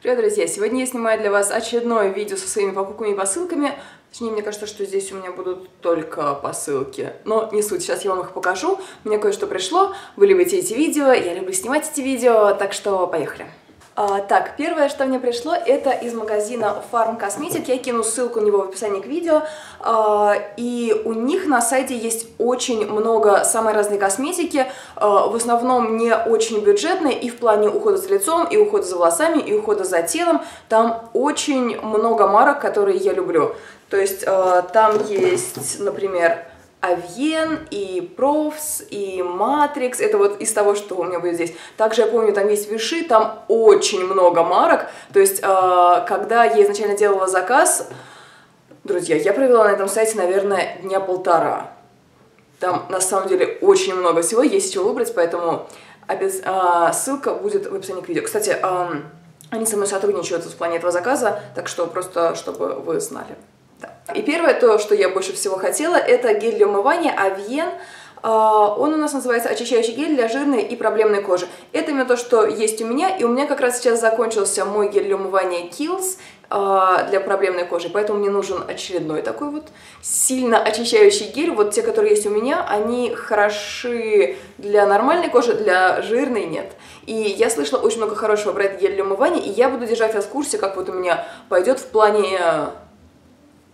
Привет, друзья! Сегодня я снимаю для вас очередное видео со своими покупками и посылками. Точнее, мне кажется, что здесь у меня будут только посылки. Но не суть, сейчас я вам их покажу. Мне кое-что пришло. Вы любите эти видео, я люблю снимать эти видео, так что поехали. А, так, первое, что мне пришло, это из магазина Farm Cosmetic. Я кину ссылку на него в описании к видео. А, и у них на сайте есть очень много самой разной косметики. А, в основном не очень бюджетной и в плане ухода за лицом, и ухода за волосами, и ухода за телом. Там очень много марок, которые я люблю. То есть там есть, например, Авьен, и Профс, и Матрикс, это вот из того, что у меня будет здесь. Также я помню, там есть Виши, там очень много марок, то есть, э, когда я изначально делала заказ, друзья, я провела на этом сайте, наверное, дня полтора. Там, на самом деле, очень много всего, есть чего выбрать, поэтому обез... э, ссылка будет в описании к видео. Кстати, э, они со мной сотрудничают в плане этого заказа, так что просто, чтобы вы знали. И первое, то, что я больше всего хотела, это гель для умывания Avien. А, он у нас называется очищающий гель для жирной и проблемной кожи. Это именно то, что есть у меня, и у меня как раз сейчас закончился мой гель для умывания Kills а, для проблемной кожи, поэтому мне нужен очередной такой вот сильно очищающий гель. Вот те, которые есть у меня, они хороши для нормальной кожи, для жирной нет. И я слышала очень много хорошего про этот гель для умывания, и я буду держать вас в курсе, как вот у меня пойдет в плане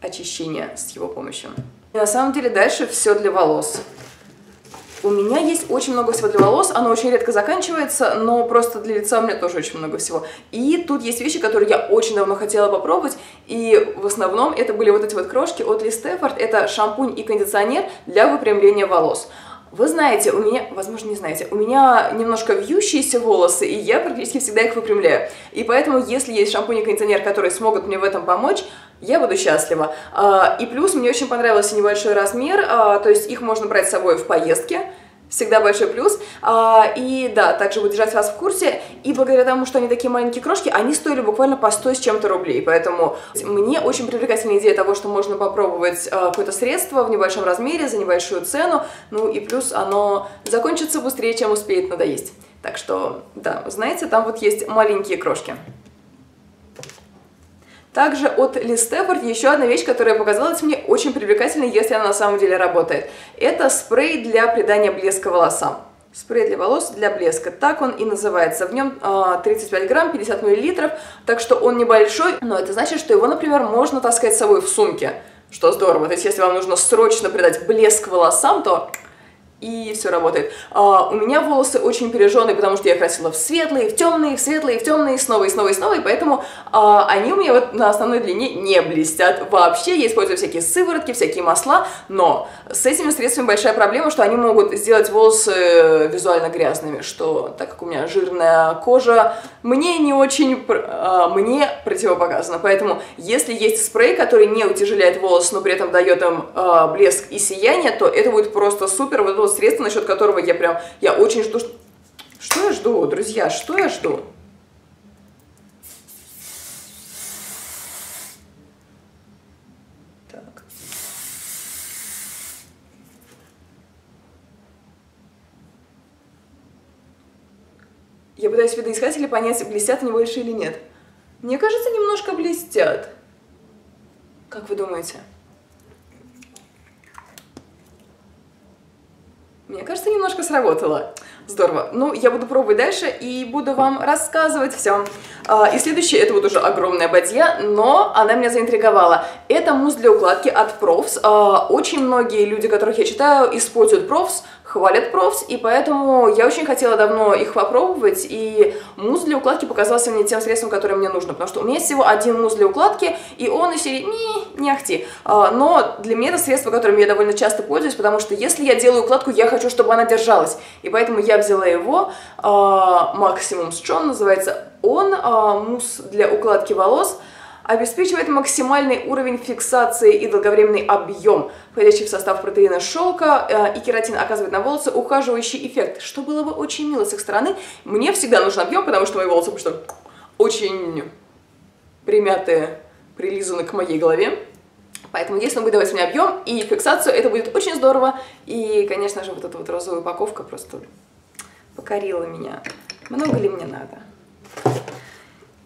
очищения с его помощью. И на самом деле дальше все для волос. У меня есть очень много всего для волос, оно очень редко заканчивается, но просто для лица у меня тоже очень много всего. И тут есть вещи, которые я очень давно хотела попробовать, и в основном это были вот эти вот крошки от Ли Стефорд, это шампунь и кондиционер для выпрямления волос. Вы знаете, у меня, возможно, не знаете, у меня немножко вьющиеся волосы, и я практически всегда их выпрямляю. И поэтому, если есть шампунь и кондиционер, которые смогут мне в этом помочь, я буду счастлива. А, и плюс мне очень понравился небольшой размер, а, то есть их можно брать с собой в поездке, всегда большой плюс. А, и да, также буду держать вас в курсе. И благодаря тому, что они такие маленькие крошки, они стоили буквально по 100 с чем-то рублей. Поэтому мне очень привлекательная идея того, что можно попробовать какое-то средство в небольшом размере за небольшую цену. Ну и плюс оно закончится быстрее, чем успеет надоесть. Так что, да, знаете, там вот есть маленькие крошки. Также от Листепорт еще одна вещь, которая показалась мне очень привлекательной, если она на самом деле работает. Это спрей для придания блеска волосам. Спрей для волос для блеска. Так он и называется. В нем э, 35 грамм, 50 миллилитров, так что он небольшой, но это значит, что его, например, можно таскать с собой в сумке, что здорово. То есть, если вам нужно срочно придать блеск волосам, то и все работает. А, у меня волосы очень пережженные, потому что я красила в светлые, в темные, в светлые, в темные, снова и снова и снова, и поэтому а, они у меня вот на основной длине не блестят вообще. Я использую всякие сыворотки, всякие масла, но с этими средствами большая проблема, что они могут сделать волосы визуально грязными, что так как у меня жирная кожа, мне не очень, а, мне противопоказано. Поэтому если есть спрей, который не утяжеляет волосы, но при этом дает им а, блеск и сияние, то это будет просто супер. Вот средство, насчет которого я прям, я очень жду. Что я жду, друзья, что я жду? Так. Я пытаюсь видоискателя понять, блестят они больше или нет. Мне кажется, немножко блестят. Как вы думаете? Мне кажется, немножко сработало. Здорово. Ну, я буду пробовать дальше и буду вам рассказывать все. А, и следующее, это вот уже огромная бадья, но она меня заинтриговала. Это мусс для укладки от Profs. А, очень многие люди, которых я читаю, используют Profs, хвалят Profs, и поэтому я очень хотела давно их попробовать, и мусс для укладки показался мне тем средством, которое мне нужно, потому что у меня есть всего один мусс для укладки, и он из серии не, не ахти. А, но для меня это средство, которым я довольно часто пользуюсь, потому что если я делаю укладку, я хочу, чтобы она держалась, и поэтому я взяла его, Maximum Strong называется. Он, а, мусс для укладки волос, обеспечивает максимальный уровень фиксации и долговременный объем, входящий в состав протеина шелка, э, и кератин оказывает на волосы ухаживающий эффект, что было бы очень мило с их стороны. Мне всегда нужен объем, потому что мои волосы что очень примятые, прилизаны к моей голове. Поэтому если он будет давать мне объем и фиксацию, это будет очень здорово. И, конечно же, вот эта вот розовая упаковка просто покорила меня. Много ли мне надо?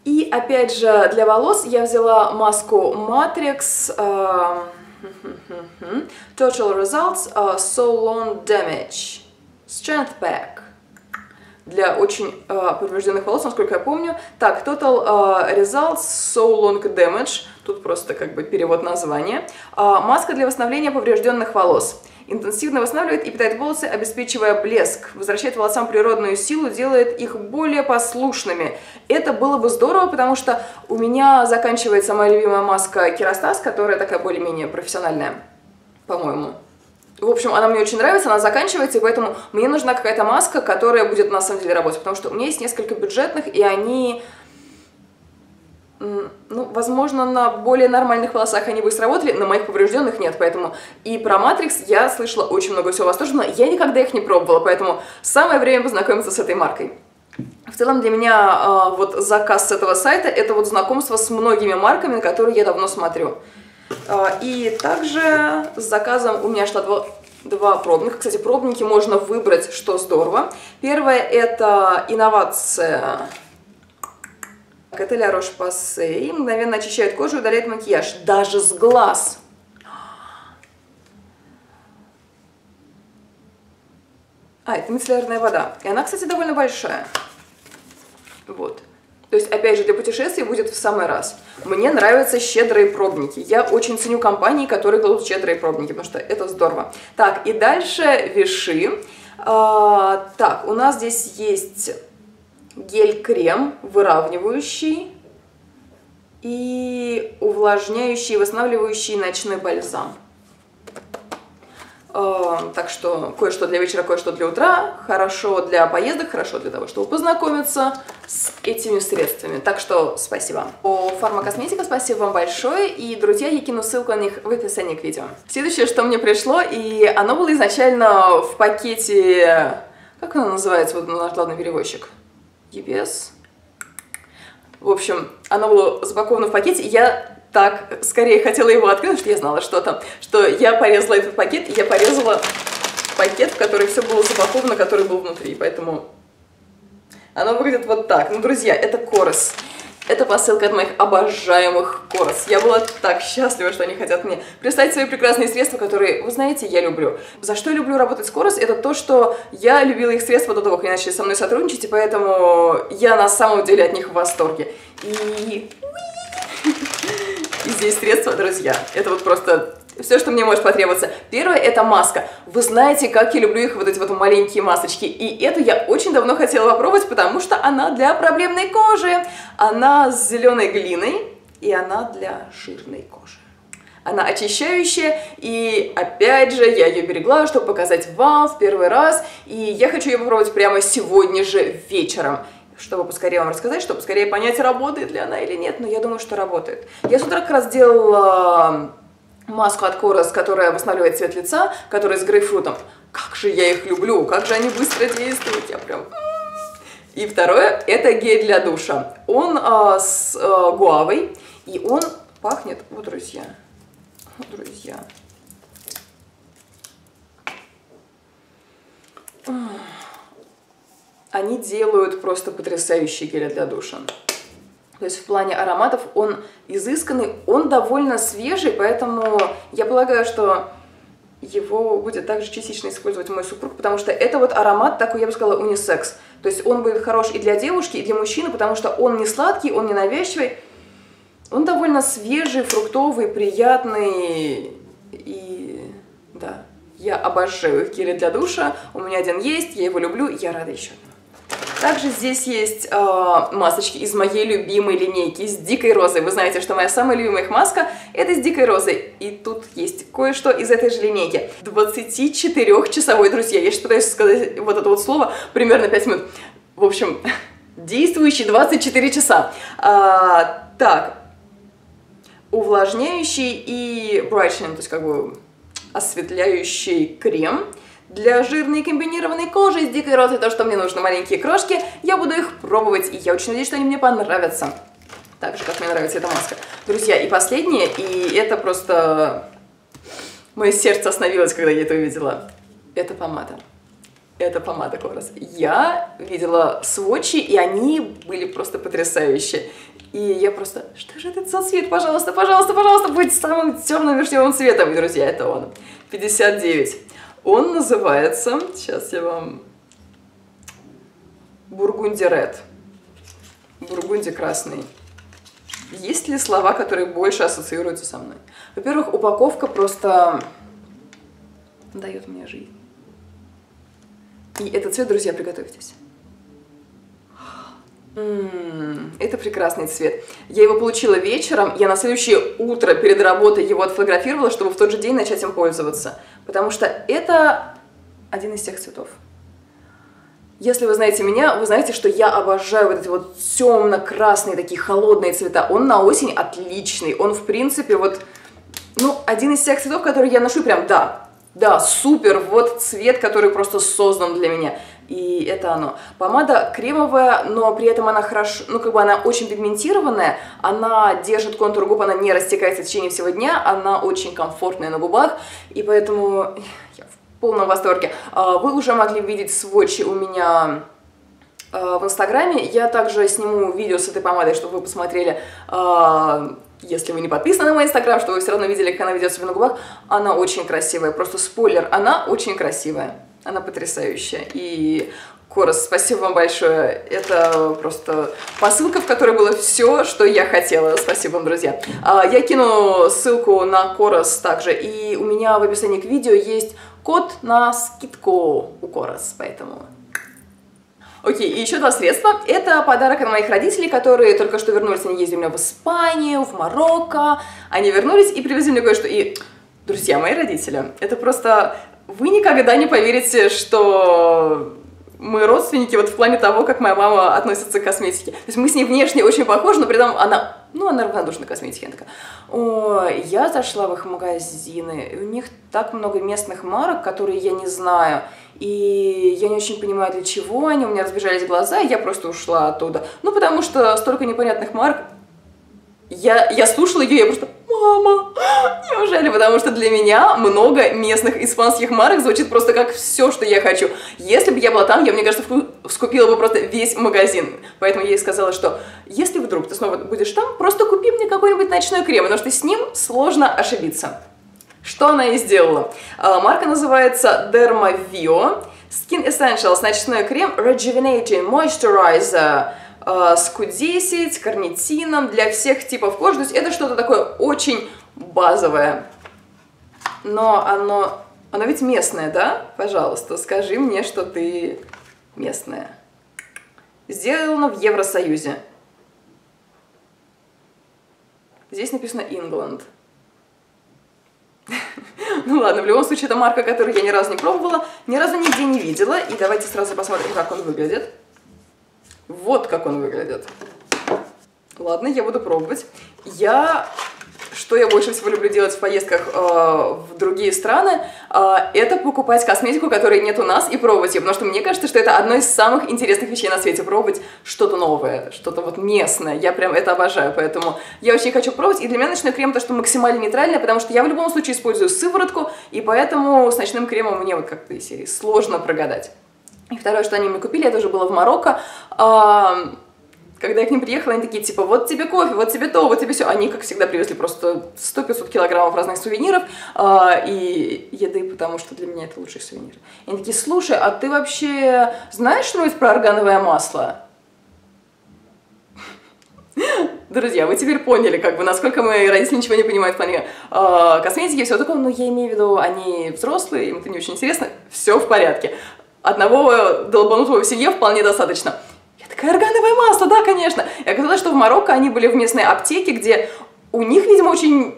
И опять же для волос я взяла маску Matrix uh, Total Results uh, So Long Damage Strength Pack для очень э, поврежденных волос, насколько я помню. Так, Total э, Results So Long Damage, тут просто как бы перевод названия. Э, маска для восстановления поврежденных волос. Интенсивно восстанавливает и питает волосы, обеспечивая блеск, возвращает волосам природную силу, делает их более послушными. Это было бы здорово, потому что у меня заканчивается моя любимая маска Керастас, которая такая более-менее профессиональная, по-моему. В общем, она мне очень нравится, она заканчивается, и поэтому мне нужна какая-то маска, которая будет на самом деле работать, потому что у меня есть несколько бюджетных, и они, ну, возможно, на более нормальных волосах они бы сработали, на моих поврежденных нет, поэтому и про Matrix я слышала очень много всего восторженного, я никогда их не пробовала, поэтому самое время познакомиться с этой маркой. В целом для меня э, вот заказ с этого сайта это вот знакомство с многими марками, на которые я давно смотрю. А, и также с заказом у меня шло два, два пробника. Кстати, пробники можно выбрать, что здорово. Первое это инновация. Это Ля Рош Пассей. Мгновенно очищает кожу и удаляет макияж. Даже с глаз. А, это мицеллярная вода. И она, кстати, довольно большая. Вот. То есть, опять же, для путешествий будет в самый раз. Мне нравятся щедрые пробники. Я очень ценю компании, которые кладут щедрые пробники, потому что это здорово. Так, и дальше виши. А, так, у нас здесь есть гель-крем выравнивающий и увлажняющий, восстанавливающий ночной бальзам. Эм, так что кое-что для вечера, кое-что для утра. Хорошо для поездок, хорошо для того, чтобы познакомиться с этими средствами. Так что спасибо. О фармакосметика спасибо вам большое. И, друзья, я кину ссылку на них в описании к видео. Следующее, что мне пришло, и оно было изначально в пакете... Как оно называется, вот наш главный перевозчик? EBS? В общем, оно было запаковано в пакете. Я так скорее хотела его открыть, потому что я знала, что там, что я порезала этот пакет, и я порезала пакет, в который все было запаковано, который был внутри, поэтому оно выглядит вот так. Ну, друзья, это Корос. Это посылка от моих обожаемых Корос. Я была так счастлива, что они хотят мне прислать свои прекрасные средства, которые, вы знаете, я люблю. За что я люблю работать с Корос? Это то, что я любила их средства до того, как они начали со мной сотрудничать, и поэтому я на самом деле от них в восторге. И здесь средства, друзья. Это вот просто все, что мне может потребоваться. Первое – это маска. Вы знаете, как я люблю их, вот эти вот маленькие масочки. И эту я очень давно хотела попробовать, потому что она для проблемной кожи. Она с зеленой глиной, и она для жирной кожи. Она очищающая, и опять же, я ее берегла, чтобы показать вам в первый раз. И я хочу ее попробовать прямо сегодня же вечером чтобы поскорее вам рассказать, чтобы скорее понять, работает ли она или нет, но я думаю, что работает. Я с утра как раз делала маску от Корос, которая восстанавливает цвет лица, которая с грейпфрутом. Как же я их люблю, как же они быстро действуют, я прям... И второе, это гель для душа. Он а, с а, гуавой, и он пахнет, вот, друзья, вот, друзья. Ugh они делают просто потрясающие гели для душа. То есть в плане ароматов он изысканный, он довольно свежий, поэтому я полагаю, что его будет также частично использовать мой супруг, потому что это вот аромат такой, я бы сказала, унисекс. То есть он будет хорош и для девушки, и для мужчины, потому что он не сладкий, он не навязчивый. Он довольно свежий, фруктовый, приятный и да, я обожаю гели для душа. У меня один есть, я его люблю, я рада еще также здесь есть э, масочки из моей любимой линейки, с дикой розой. Вы знаете, что моя самая любимая их маска это с дикой розой. И тут есть кое-что из этой же линейки. 24-часовой, друзья. Я сейчас пытаюсь сказать вот это вот слово примерно 5 минут. В общем, действующий 24 часа. А, так, увлажняющий и brightening, то есть как бы осветляющий крем для жирной комбинированной кожи с дикой розой, то, что мне нужно, маленькие крошки, я буду их пробовать, и я очень надеюсь, что они мне понравятся. Так же, как мне нравится эта маска. Друзья, и последнее, и это просто... Мое сердце остановилось, когда я это увидела. Это помада. Это помада Корос. Я видела сводчи, и они были просто потрясающие. И я просто, что же это за цвет, пожалуйста, пожалуйста, пожалуйста, будь самым темным вишневым цветом. Друзья, это он. 59. Он называется, сейчас я вам... Бургунди Ред. Бургунди красный. Есть ли слова, которые больше ассоциируются со мной? Во-первых, упаковка просто дает мне жизнь. И этот цвет, друзья, приготовьтесь. Это прекрасный цвет. Я его получила вечером, я на следующее утро перед работой его отфотографировала, чтобы в тот же день начать им пользоваться. Потому что это один из тех цветов. Если вы знаете меня, вы знаете, что я обожаю вот эти вот темно-красные такие холодные цвета. Он на осень отличный. Он, в принципе, вот, ну, один из тех цветов, которые я ношу прям, да, да, супер, вот цвет, который просто создан для меня. И это оно. Помада кремовая, но при этом она хорошо, ну как бы она очень пигментированная, она держит контур губ, она не растекается в течение всего дня, она очень комфортная на губах, и поэтому я в полном восторге. А, вы уже могли видеть сводчи у меня а, в инстаграме, я также сниму видео с этой помадой, чтобы вы посмотрели а, если вы не подписаны на мой инстаграм, что вы все равно видели, как она ведет себя на губах, она очень красивая. Просто спойлер, она очень красивая. Она потрясающая. И Корос, спасибо вам большое. Это просто посылка, в которой было все, что я хотела. Спасибо вам, друзья. А, я кину ссылку на Корос также. И у меня в описании к видео есть код на скидку у Корос, поэтому Окей, и еще два средства. Это подарок от моих родителей, которые только что вернулись, они ездили у меня в Испанию, в Марокко. Они вернулись и привезли мне кое-что. И, друзья, мои родители, это просто... Вы никогда не поверите, что мы родственники вот в плане того, как моя мама относится к косметике. То есть мы с ней внешне очень похожи, но при этом она, ну, она равнодушна к косметике. Она такая, о, я зашла в их магазины, и у них так много местных марок, которые я не знаю, и я не очень понимаю, для чего они, у меня разбежались глаза, и я просто ушла оттуда. Ну, потому что столько непонятных марок, я, я слушала ее, я просто, мама, неужели? Потому что для меня много местных испанских марок звучит просто как все, что я хочу. Если бы я была там, я, мне кажется, скупила бы просто весь магазин. Поэтому я ей сказала, что если вдруг ты снова будешь там, просто купи мне какой-нибудь ночной крем, потому что с ним сложно ошибиться. Что она и сделала. А, марка называется Dermavio. Skin Essentials, ночной крем Rejuvenating Moisturizer э, с Q10, карнитином для всех типов кожи. То есть это что-то такое очень базовое. Но оно, оно ведь местное, да? Пожалуйста, скажи мне, что ты местная. Сделано в Евросоюзе. Здесь написано England. Ну ладно, в любом случае, это марка, которую я ни разу не пробовала, ни разу нигде не видела. И давайте сразу посмотрим, как он выглядит. Вот как он выглядит. Ладно, я буду пробовать. Я что я больше всего люблю делать в поездках э, в другие страны, э, это покупать косметику, которой нет у нас, и пробовать ее, потому что мне кажется, что это одно из самых интересных вещей на свете, пробовать что-то новое, что-то вот местное, я прям это обожаю, поэтому я очень хочу пробовать, и для меня ночной крем то, что максимально нейтральное, потому что я в любом случае использую сыворотку, и поэтому с ночным кремом мне вот как-то сложно прогадать. И второе, что они мне купили, это уже было в Марокко, э, когда я к ним приехала, они такие, типа, вот тебе кофе, вот тебе то, вот тебе все. Они, как всегда, привезли просто 100-500 килограммов разных сувениров э, и еды, потому что для меня это лучшие сувениры. И они такие, слушай, а ты вообще знаешь что-нибудь про органовое масло? Друзья, вы теперь поняли, как бы, насколько мои родители ничего не понимают в плане э, косметики, все такое, но я имею в виду, они взрослые, им это не очень интересно, все в порядке. Одного долбанутого семье вполне достаточно такая, органовое масло, да, конечно. И оказалось, что в Марокко они были в местной аптеке, где у них, видимо, очень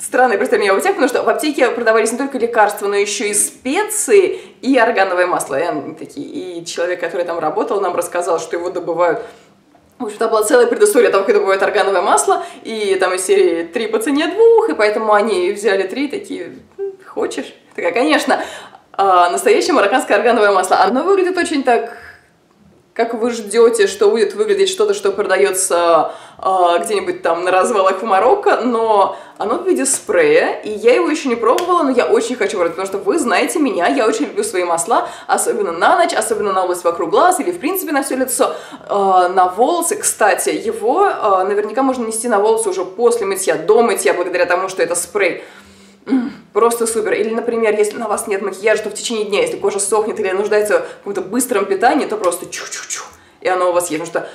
странное представление об аптеке, потому что в аптеке продавались не только лекарства, но еще и специи и органовое масло. И, они такие, и человек, который там работал, нам рассказал, что его добывают в общем, там была целая предыстория того, как добывают органовое масло, и там из серии три по цене двух, и поэтому они взяли три, такие, хочешь? Такая, конечно, а, настоящее марокканское органовое масло. Оно выглядит очень так как вы ждете, что будет выглядеть что-то, что продается э, где-нибудь там на развалах в Марокко, но оно в виде спрея, и я его еще не пробовала, но я очень хочу пробовать, потому что вы знаете меня, я очень люблю свои масла, особенно на ночь, особенно на область вокруг глаз или в принципе на все лицо, э, на волосы. Кстати, его э, наверняка можно нанести на волосы уже после мытья, до мытья, благодаря тому, что это спрей. Просто супер. Или, например, если на вас нет макияжа, то в течение дня, если кожа сохнет или нуждается в каком-то быстром питании, то просто чу-чу-чу, и оно у вас есть. Потому что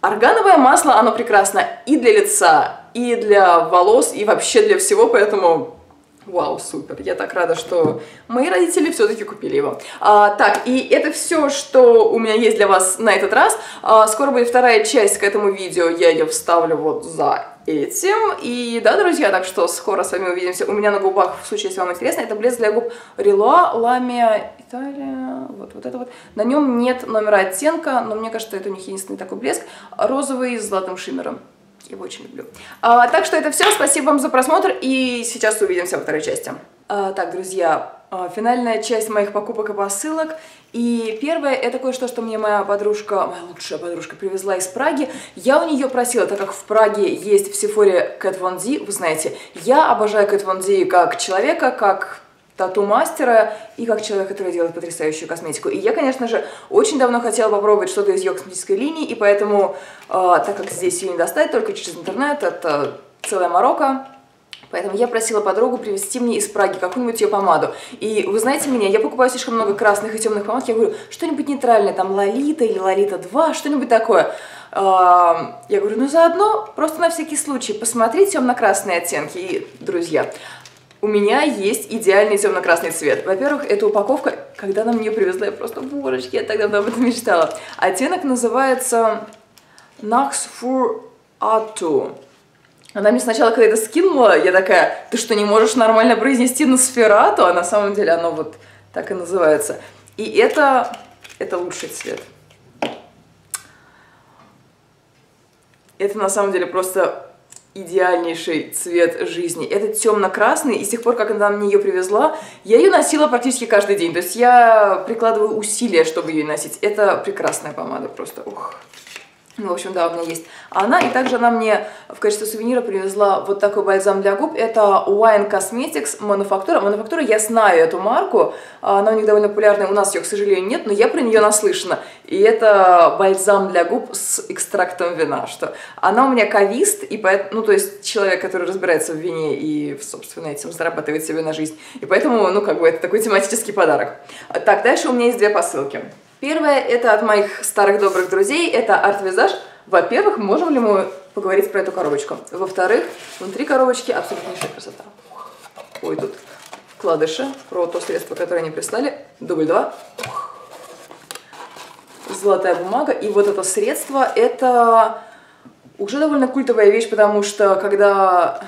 органовое масло, оно прекрасно и для лица, и для волос, и вообще для всего, поэтому Вау, супер. Я так рада, что мои родители все-таки купили его. А, так, и это все, что у меня есть для вас на этот раз. А, скоро будет вторая часть к этому видео. Я ее вставлю вот за этим. И да, друзья, так что скоро с вами увидимся. У меня на губах, в случае, если вам интересно, это блеск для губ Рилуа Ламия Италия. Вот, вот это вот. На нем нет номера оттенка, но мне кажется, это у них единственный такой блеск. Розовый с золотым шиммером. Его очень люблю. А, так что это все. Спасибо вам за просмотр. И сейчас увидимся во второй части. А, так, друзья, а, финальная часть моих покупок и посылок. И первое, это кое-что, что мне моя подружка, моя лучшая подружка привезла из Праги. Я у нее просила, так как в Праге есть в Сефоре Кэт Вон Ди, вы знаете, я обожаю Кэт Вон Ди как человека, как тату-мастера и как человек, который делает потрясающую косметику. И я, конечно же, очень давно хотела попробовать что-то из ее косметической линии, и поэтому, э, так как здесь ее не достать только через интернет, это целая Марокко, Поэтому я просила подругу привезти мне из Праги какую-нибудь ее помаду. И вы знаете меня, я покупаю слишком много красных и темных помад, я говорю, что-нибудь нейтральное, там Лолита или Лолита 2, что-нибудь такое. Я говорю, ну заодно, просто на всякий случай, посмотрите темно-красные оттенки. И, друзья, у меня есть идеальный темно-красный цвет. Во-первых, эта упаковка, когда нам ее привезла, я просто, божечки, я так давно об этом мечтала. Оттенок называется Nax Fur Atu. Она мне сначала, когда это скинула, я такая, ты что, не можешь нормально произнести Носферату? А на самом деле оно вот так и называется. И это, это лучший цвет. Это на самом деле просто идеальнейший цвет жизни. Это темно-красный, и с тех пор, как она мне ее привезла, я ее носила практически каждый день. То есть я прикладываю усилия, чтобы ее носить. Это прекрасная помада просто. Ух. Ну, в общем, да, у меня есть она. И также она мне в качестве сувенира привезла вот такой бальзам для губ. Это Wine Cosmetics Мануфактура. Мануфактура, я знаю эту марку. Она у них довольно популярная. У нас ее, к сожалению, нет, но я про нее наслышана. И это бальзам для губ с экстрактом вина. Что она у меня кавист, и поэтому, ну, то есть человек, который разбирается в вине и, собственно, этим зарабатывает себе на жизнь. И поэтому, ну, как бы, это такой тематический подарок. Так, дальше у меня есть две посылки. Первое, это от моих старых добрых друзей, это арт-визаж. Во-первых, можем ли мы поговорить про эту коробочку? Во-вторых, внутри коробочки абсолютнейшая красота. Ой, тут вкладыши про то средство, которое они прислали. Дубль 2. Золотая бумага. И вот это средство, это уже довольно культовая вещь, потому что когда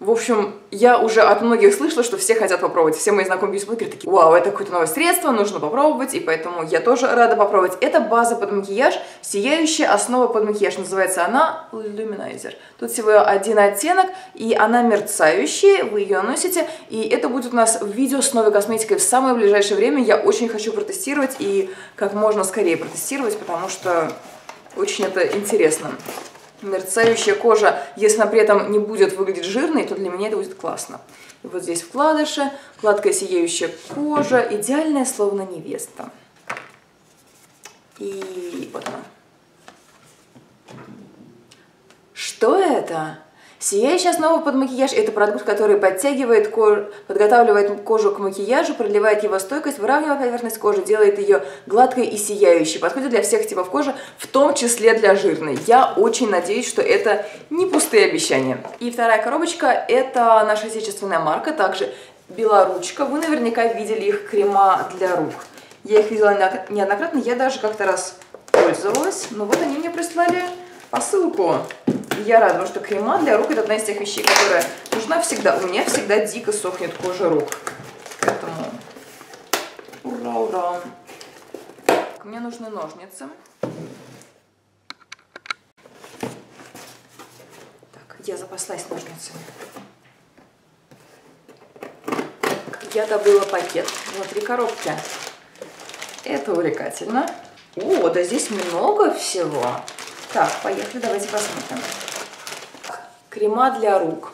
в общем, я уже от многих слышала, что все хотят попробовать. Все мои знакомые блогеры такие, вау, это какое-то новое средство, нужно попробовать, и поэтому я тоже рада попробовать. Это база под макияж, сияющая основа под макияж. Называется она Luminizer. Тут всего один оттенок, и она мерцающая, вы ее носите, и это будет у нас видео с новой косметикой в самое ближайшее время. Я очень хочу протестировать, и как можно скорее протестировать, потому что очень это интересно мерцающая кожа, если она при этом не будет выглядеть жирной, то для меня это будет классно. И вот здесь вкладыши, гладкая сияющая кожа, идеальная, словно невеста. И вот она. Что это? Сияющая основа под макияж – это продукт, который подтягивает кожу, подготавливает кожу к макияжу, продлевает его стойкость, выравнивает поверхность кожи, делает ее гладкой и сияющей. Подходит для всех типов кожи, в том числе для жирной. Я очень надеюсь, что это не пустые обещания. И вторая коробочка – это наша отечественная марка, также Белоручка. Вы наверняка видели их крема для рук. Я их видела неоднократно, я даже как-то раз пользовалась. Но вот они мне прислали посылку я рада, потому что крема для рук это одна из тех вещей, которая нужна всегда. У меня всегда дико сохнет кожа рук. Поэтому ура, ура. Мне нужны ножницы. Так, я запаслась ножницами. Я добыла пакет внутри коробки. Это увлекательно. О, да здесь много всего. Так, поехали, давайте посмотрим. Крема для рук.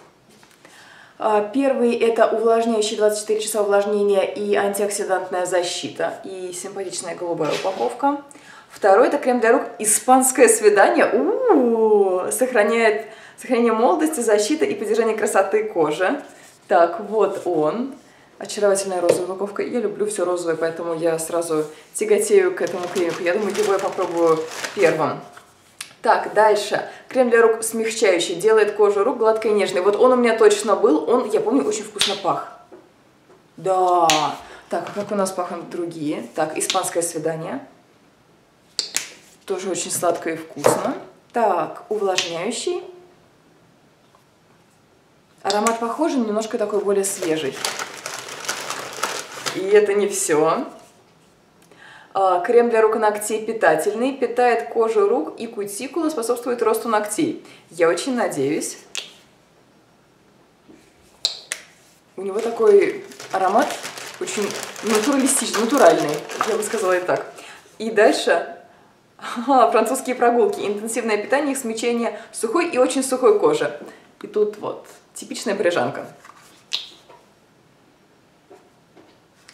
А, первый это увлажняющий 24 часа увлажнения и антиоксидантная защита. И симпатичная голубая упаковка. Второй это крем для рук «Испанское свидание». У -у -у, сохраняет сохранение молодости, защита и поддержание красоты кожи. Так, вот он. Очаровательная розовая упаковка. Я люблю все розовое, поэтому я сразу тяготею к этому кремику. Я думаю, его я попробую первым. Так, дальше. Крем для рук смягчающий, делает кожу рук гладкой и нежной. Вот он у меня точно был, он, я помню, очень вкусно пах. Да. Так, а как у нас пахнут другие? Так, испанское свидание. Тоже очень сладко и вкусно. Так, увлажняющий. Аромат похожий, но немножко такой более свежий. И это не все. А, крем для рук и ногтей питательный, питает кожу рук и кутикулу, способствует росту ногтей. Я очень надеюсь. У него такой аромат очень натуралистичный, натуральный, я бы сказала и так. И дальше а, французские прогулки, интенсивное питание и смягчение сухой и очень сухой кожи. И тут вот типичная парижанка.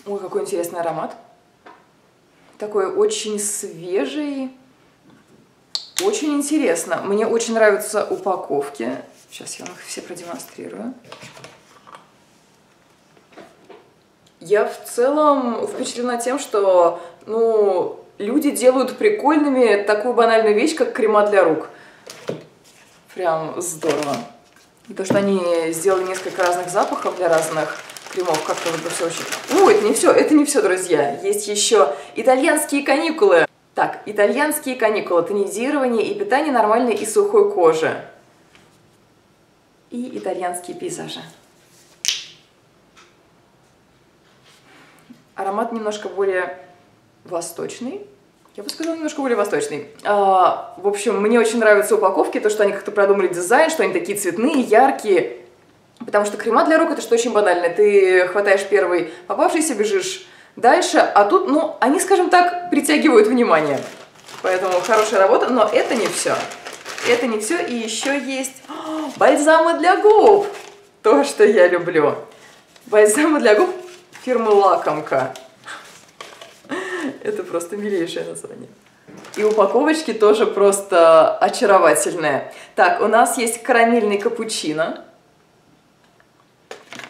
Ой, какой интересный аромат. Такой очень свежий. Очень интересно. Мне очень нравятся упаковки. Сейчас я вам их все продемонстрирую. Я в целом впечатлена тем, что ну, люди делают прикольными такую банальную вещь, как крема для рук. Прям здорово. И то, что они сделали несколько разных запахов для разных кремов, как-то это все очень... Ну, это не все, это не все, друзья. Есть еще итальянские каникулы. Так, итальянские каникулы, тонизирование и питание нормальной и сухой кожи. И итальянские пейзажи. Аромат немножко более восточный. Я бы сказала, немножко более восточный. А, в общем, мне очень нравятся упаковки, то, что они как-то продумали дизайн, что они такие цветные, яркие. Потому что крема для рук это что очень банально. Ты хватаешь первый попавшийся, бежишь дальше, а тут, ну, они, скажем так, притягивают внимание. Поэтому хорошая работа, но это не все. Это не все, и еще есть О, бальзамы для губ. То, что я люблю. Бальзамы для губ фирмы Лакомка. Это просто милейшее название. И упаковочки тоже просто очаровательные. Так, у нас есть карамельный капучино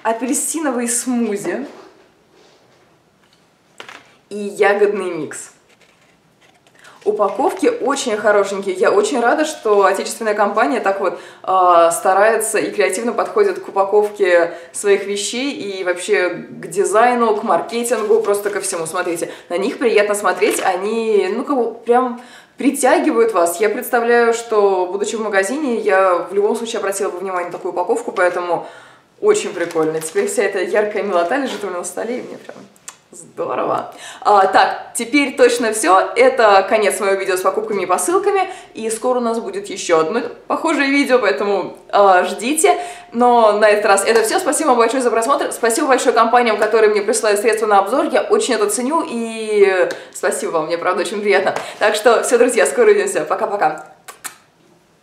апельсиновый смузи и ягодный микс. Упаковки очень хорошенькие. Я очень рада, что отечественная компания так вот э, старается и креативно подходит к упаковке своих вещей и вообще к дизайну, к маркетингу, просто ко всему. Смотрите, на них приятно смотреть, они, ну, как бы прям притягивают вас. Я представляю, что, будучи в магазине, я в любом случае обратила бы внимание на такую упаковку, поэтому очень прикольно. Теперь вся эта яркая милота лежит у меня на столе, и мне прям Здорово. А, так, теперь точно все. Это конец моего видео с покупками и посылками. И скоро у нас будет еще одно похожее видео, поэтому а, ждите. Но на этот раз это все. Спасибо большое за просмотр. Спасибо большое компаниям, которые мне присылают средства на обзор. Я очень это ценю. И спасибо вам, мне правда очень приятно. Так что все, друзья, скоро увидимся. Пока-пока.